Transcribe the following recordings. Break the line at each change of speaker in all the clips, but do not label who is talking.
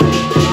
Thank you.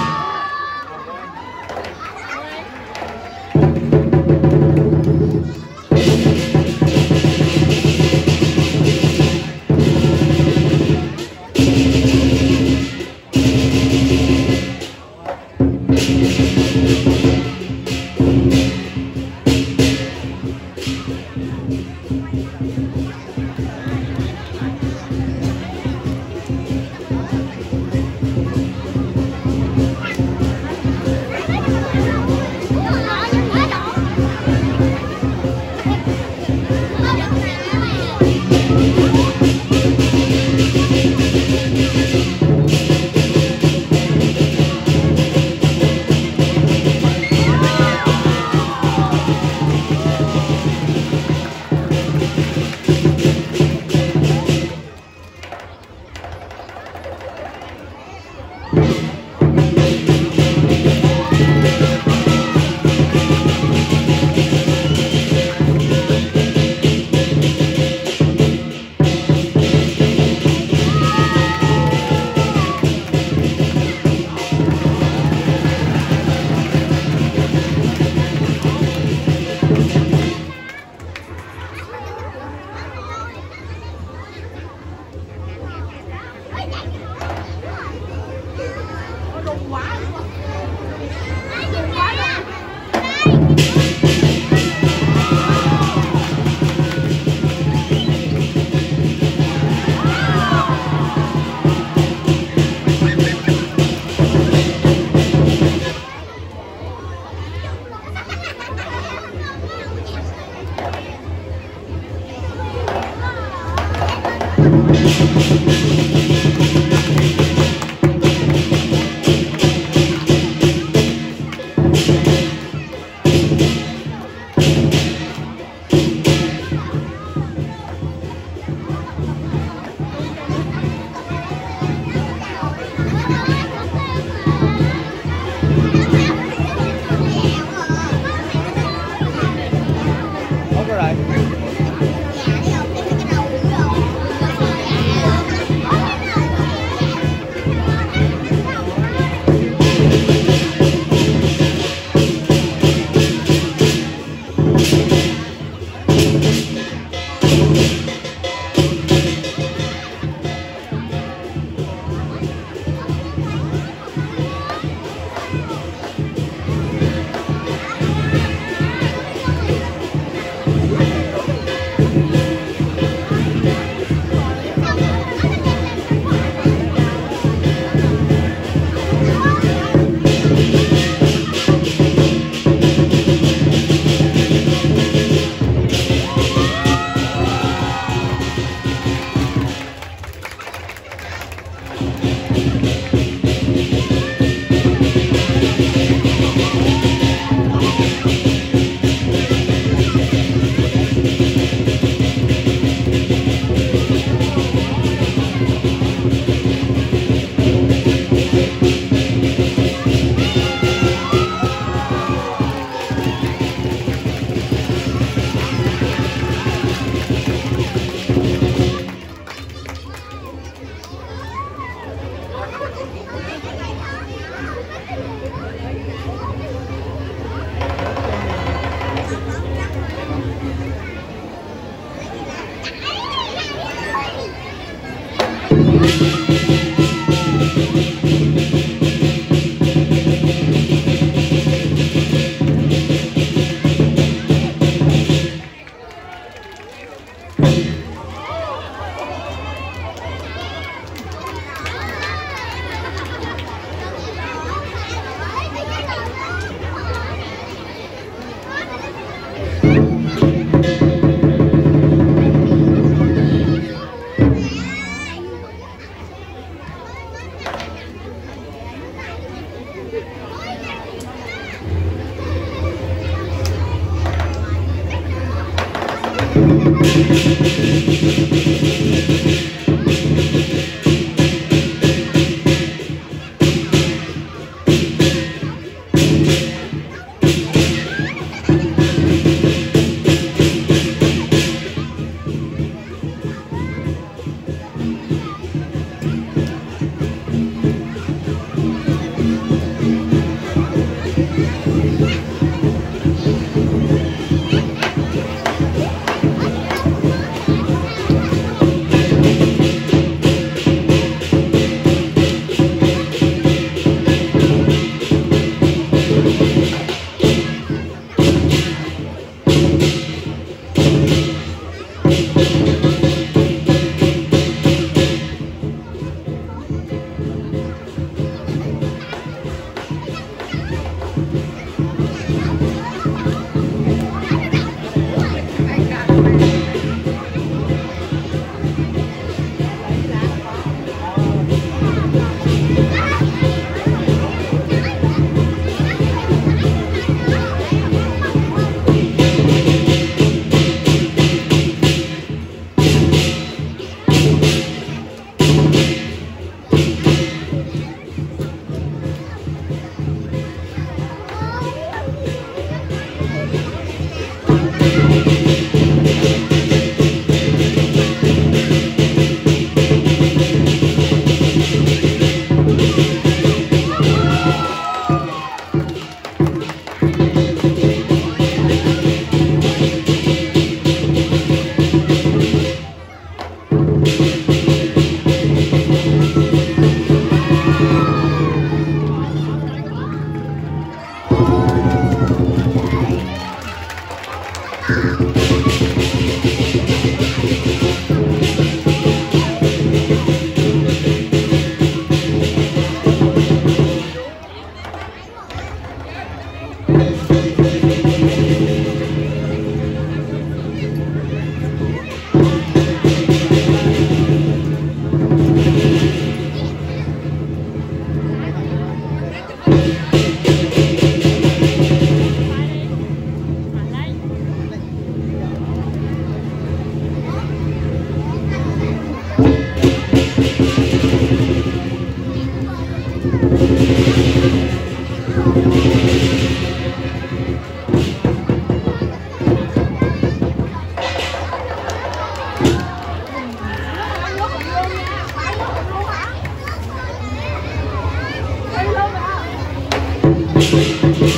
Musik